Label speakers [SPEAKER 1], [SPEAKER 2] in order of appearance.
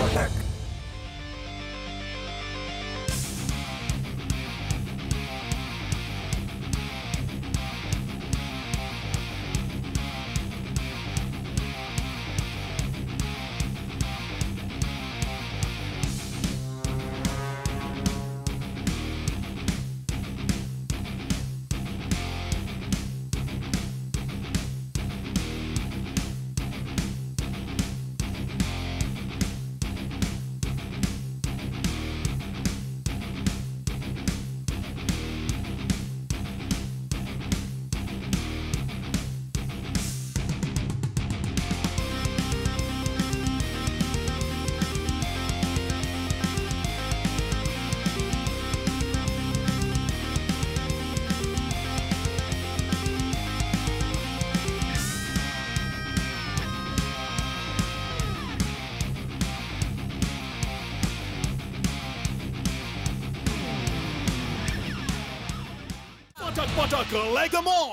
[SPEAKER 1] Attack! Protect.
[SPEAKER 2] Patak Patak Legamon!